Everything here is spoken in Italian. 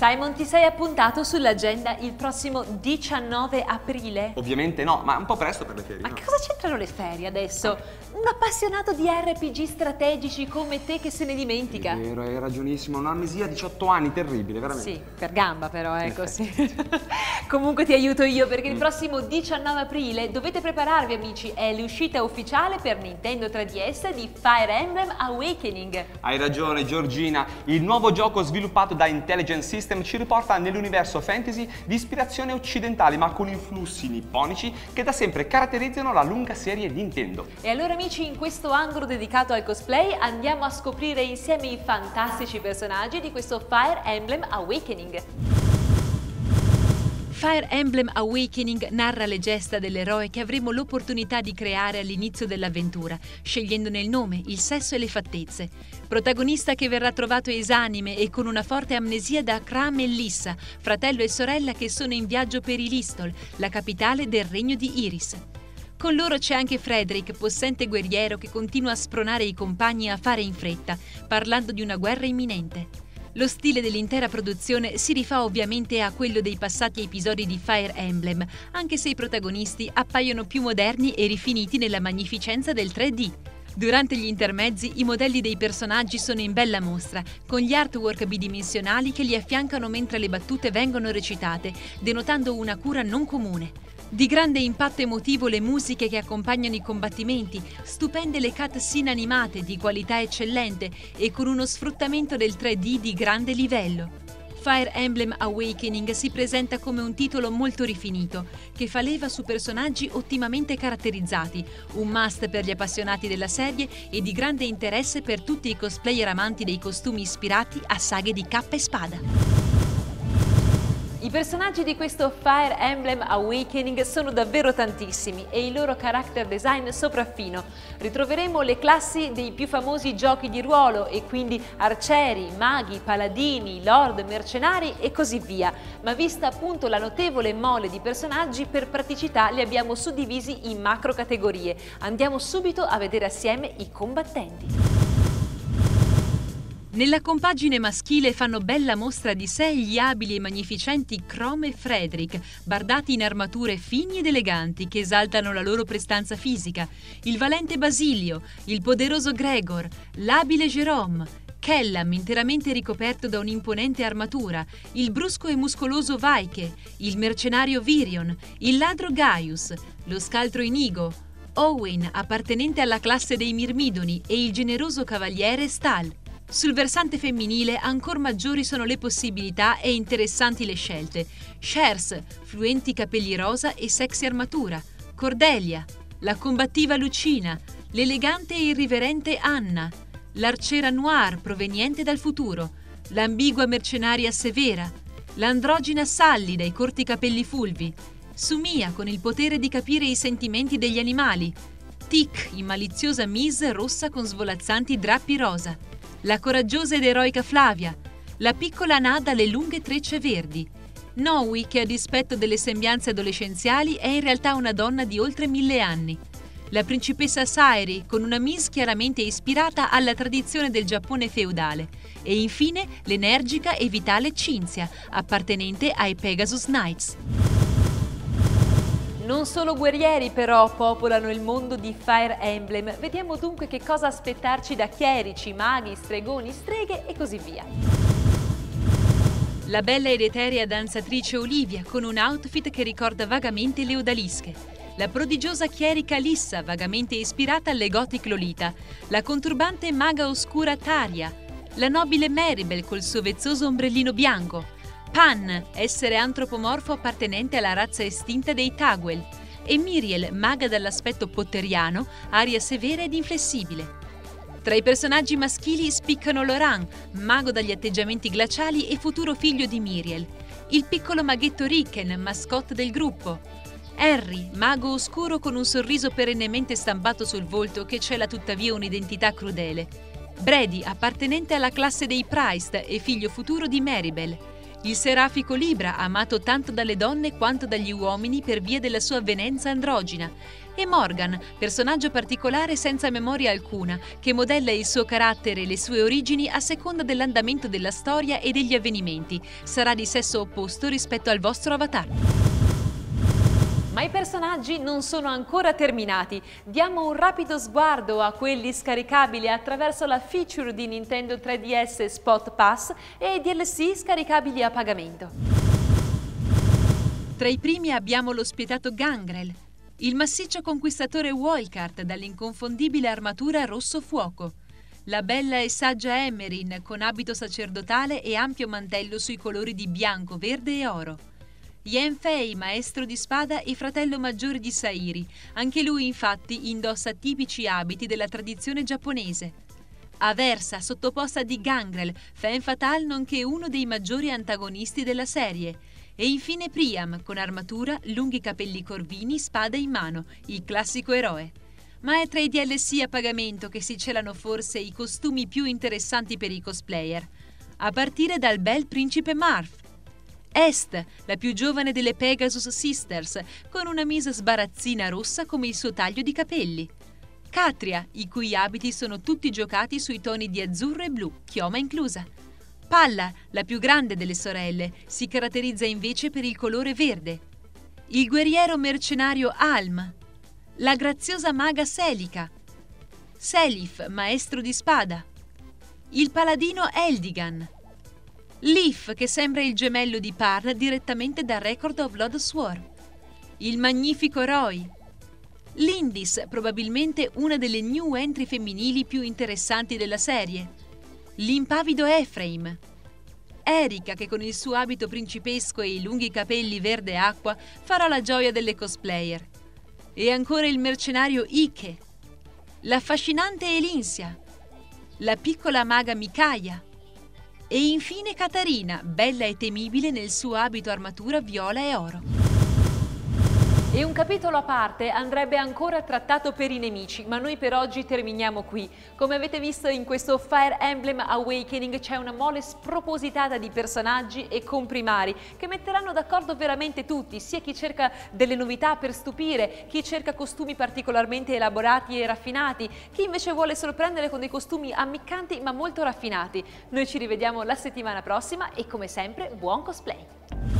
Simon, ti sei appuntato sull'agenda il prossimo 19 aprile? Ovviamente no, ma è un po' presto per le ferie. Ma no? che cosa c'entrano le ferie adesso? Un appassionato di RPG strategici come te che se ne dimentica. È vero, hai ragionissimo, un'amnesia a 18 anni, terribile, veramente. Sì, per gamba però, ecco, sì. Comunque ti aiuto io perché il prossimo 19 aprile dovete prepararvi amici, è l'uscita ufficiale per Nintendo 3DS di Fire Emblem Awakening. Hai ragione Giorgina, il nuovo gioco sviluppato da Intelligent System ci riporta nell'universo fantasy di ispirazione occidentale ma con influssi nipponici che da sempre caratterizzano la lunga serie Nintendo. E allora amici, in questo angolo dedicato al cosplay andiamo a scoprire insieme i fantastici personaggi di questo Fire Emblem Awakening. Fire Emblem Awakening narra le gesta dell'eroe che avremo l'opportunità di creare all'inizio dell'avventura, scegliendone il nome, il sesso e le fattezze. Protagonista che verrà trovato esanime e con una forte amnesia da Kram e Lissa, fratello e sorella che sono in viaggio per Ilistol, la capitale del regno di Iris. Con loro c'è anche Frederick, possente guerriero che continua a spronare i compagni a fare in fretta, parlando di una guerra imminente. Lo stile dell'intera produzione si rifà ovviamente a quello dei passati episodi di Fire Emblem, anche se i protagonisti appaiono più moderni e rifiniti nella magnificenza del 3D. Durante gli intermezzi i modelli dei personaggi sono in bella mostra, con gli artwork bidimensionali che li affiancano mentre le battute vengono recitate, denotando una cura non comune. Di grande impatto emotivo le musiche che accompagnano i combattimenti, stupende le cutscene animate di qualità eccellente e con uno sfruttamento del 3D di grande livello. Fire Emblem Awakening si presenta come un titolo molto rifinito, che fa leva su personaggi ottimamente caratterizzati, un must per gli appassionati della serie e di grande interesse per tutti i cosplayer amanti dei costumi ispirati a saghe di cappa e spada. I personaggi di questo Fire Emblem Awakening sono davvero tantissimi e il loro character design sopraffino. Ritroveremo le classi dei più famosi giochi di ruolo e quindi arcieri, maghi, paladini, lord, mercenari e così via. Ma vista appunto la notevole mole di personaggi, per praticità li abbiamo suddivisi in macro categorie. Andiamo subito a vedere assieme i combattenti. Nella compagine maschile fanno bella mostra di sé gli abili e magnificenti Chrome e Frederick, bardati in armature fini ed eleganti che esaltano la loro prestanza fisica, il valente Basilio, il poderoso Gregor, l'abile Jerome, Kellam interamente ricoperto da un'imponente armatura, il brusco e muscoloso Vaike, il mercenario Virion, il ladro Gaius, lo scaltro Inigo, Owen appartenente alla classe dei Mirmidoni e il generoso cavaliere Stal. Sul versante femminile ancora maggiori sono le possibilità e interessanti le scelte. Shares, fluenti capelli rosa e sexy armatura. Cordelia, la combattiva Lucina, l'elegante e irriverente Anna, l'arciera noir proveniente dal futuro, l'ambigua mercenaria Severa, l'androgina Sally dai corti capelli fulvi, Sumia con il potere di capire i sentimenti degli animali, Tic, in maliziosa Mise rossa con svolazzanti drappi rosa la coraggiosa ed eroica Flavia, la piccola Nada alle lunghe trecce verdi, Nowi che a dispetto delle sembianze adolescenziali è in realtà una donna di oltre mille anni, la principessa Sairi con una Miss chiaramente ispirata alla tradizione del Giappone feudale. E infine l'energica e vitale Cinzia, appartenente ai Pegasus Knights. Non solo guerrieri però popolano il mondo di Fire Emblem. Vediamo dunque che cosa aspettarci da chierici, maghi, stregoni, streghe e così via. La bella ed eterea danzatrice Olivia con un outfit che ricorda vagamente le odalische. La prodigiosa chierica Lissa, vagamente ispirata alle gothic Lolita. La conturbante maga oscura Taria. La nobile Maribel col suo vezzoso ombrellino bianco Pan, essere antropomorfo appartenente alla razza estinta dei Tagwell, e Miriel, maga dall'aspetto potteriano, aria severa ed inflessibile. Tra i personaggi maschili spiccano Laurent, mago dagli atteggiamenti glaciali e futuro figlio di Miriel, il piccolo maghetto Ricken, mascotte del gruppo, Harry, mago oscuro con un sorriso perennemente stampato sul volto che cela tuttavia un'identità crudele, Brady, appartenente alla classe dei Price e figlio futuro di Maribel, il serafico Libra, amato tanto dalle donne quanto dagli uomini per via della sua avvenenza androgina, e Morgan, personaggio particolare senza memoria alcuna, che modella il suo carattere e le sue origini a seconda dell'andamento della storia e degli avvenimenti. Sarà di sesso opposto rispetto al vostro avatar. Ma i personaggi non sono ancora terminati. Diamo un rapido sguardo a quelli scaricabili attraverso la feature di Nintendo 3DS Spot Pass e i DLC scaricabili a pagamento. Tra i primi abbiamo lo spietato Gangrel, il massiccio conquistatore Wildcard dall'inconfondibile armatura rosso fuoco, la bella e saggia Emerin con abito sacerdotale e ampio mantello sui colori di bianco, verde e oro. Yenfei, maestro di spada e fratello maggiore di Sairi, anche lui infatti indossa tipici abiti della tradizione giapponese. Aversa, sottoposta di Gangrel, fan fatale nonché uno dei maggiori antagonisti della serie, e infine Priam, con armatura, lunghi capelli corvini, spada in mano, il classico eroe. Ma è tra i DLC a pagamento che si celano forse i costumi più interessanti per i cosplayer, a partire dal bel principe Marth. Est, la più giovane delle Pegasus Sisters, con una misa sbarazzina rossa come il suo taglio di capelli. Catria, i cui abiti sono tutti giocati sui toni di azzurro e blu, chioma inclusa. Palla, la più grande delle sorelle, si caratterizza invece per il colore verde. Il guerriero mercenario Alm. La graziosa maga Selica. Selif, maestro di spada. Il paladino Eldigan. Leaf, che sembra il gemello di Parn direttamente da Record of Blood Sword. Il magnifico Roy. Lindis, probabilmente una delle new entry femminili più interessanti della serie l'impavido Ephraim. Erika, che con il suo abito principesco e i lunghi capelli verde acqua farà la gioia delle cosplayer. E ancora il mercenario Ike, l'affascinante Elinsia, la piccola maga Mikaya e infine Catarina, bella e temibile nel suo abito armatura viola e oro. E un capitolo a parte andrebbe ancora trattato per i nemici, ma noi per oggi terminiamo qui. Come avete visto in questo Fire Emblem Awakening c'è una mole spropositata di personaggi e comprimari che metteranno d'accordo veramente tutti, sia chi cerca delle novità per stupire, chi cerca costumi particolarmente elaborati e raffinati, chi invece vuole sorprendere con dei costumi ammiccanti ma molto raffinati. Noi ci rivediamo la settimana prossima e come sempre buon cosplay!